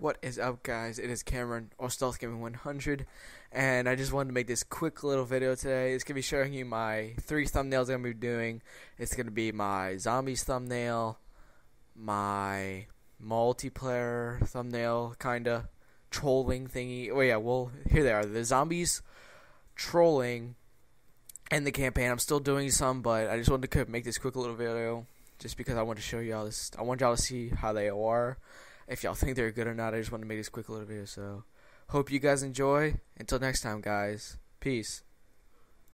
What is up, guys? It is Cameron or Stealth Gaming 100, and I just wanted to make this quick little video today. It's gonna be showing you my three thumbnails I'm gonna be doing. It's gonna be my zombies thumbnail, my multiplayer thumbnail, kinda trolling thingy. Oh yeah, well here they are: the zombies, trolling, and the campaign. I'm still doing some, but I just wanted to make this quick little video just because I want to show y'all this. I want y'all to see how they are if y'all think they're good or not. I just want to make this quick little video. So, hope you guys enjoy. Until next time, guys. Peace.